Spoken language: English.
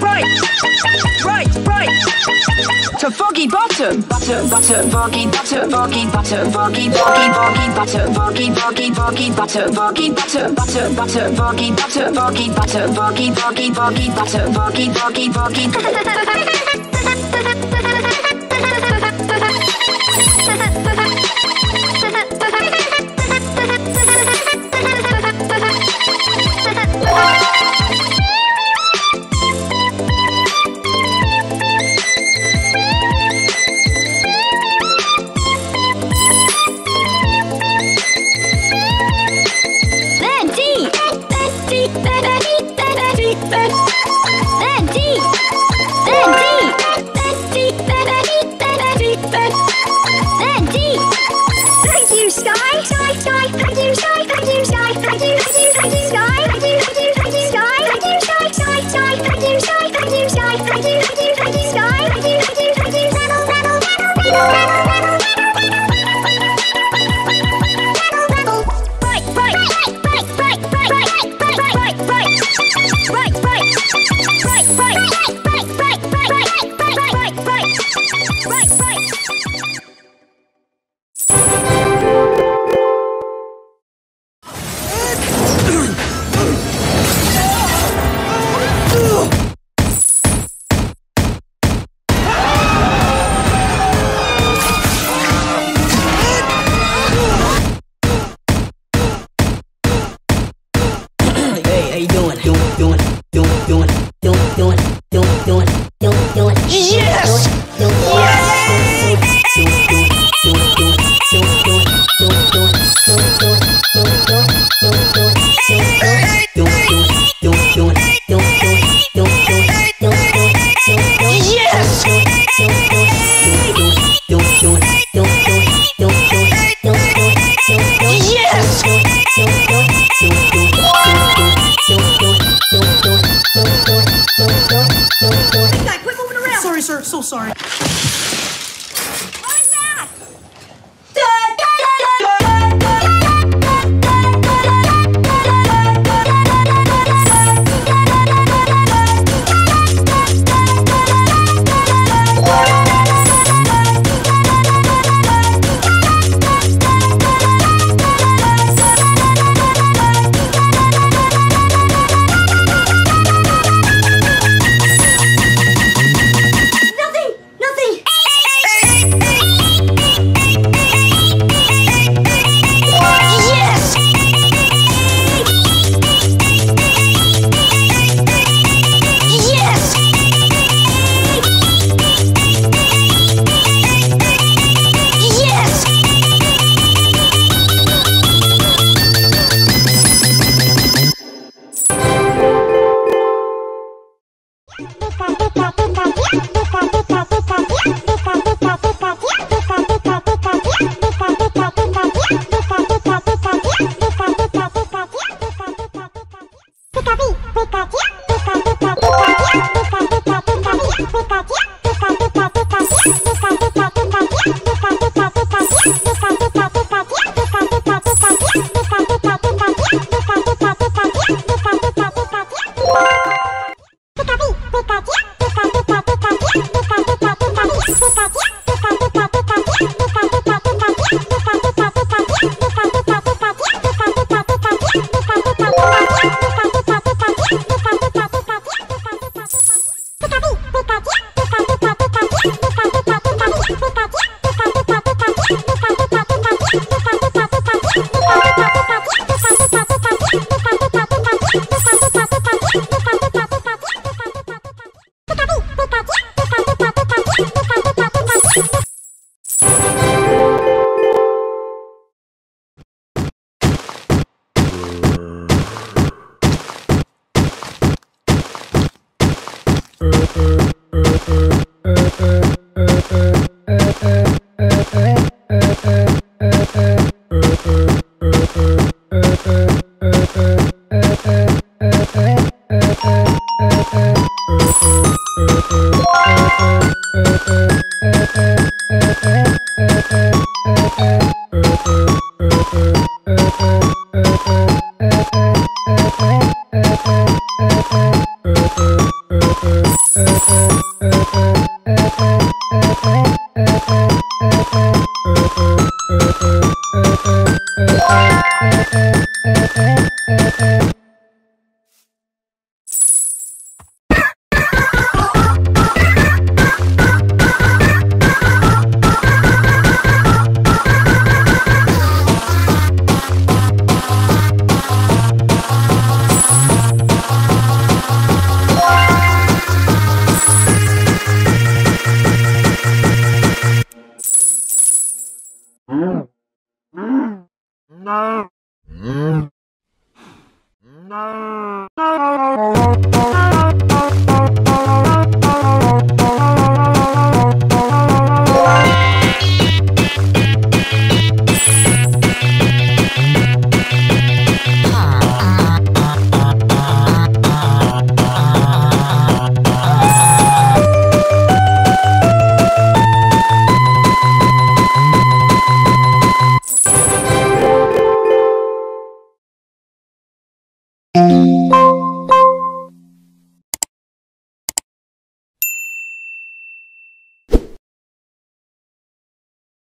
right, right, right, right. To foggy bottom, butter, butter, foggy butter, foggy butter, foggy, foggy, foggy butter, foggy, foggy, foggy butter, foggy butter, butter, butter, foggy butter, foggy butter, foggy, foggy, foggy butter, foggy, foggy, foggy. you doing? Doing, doing, doing, doing. sorry. Mm-hmm.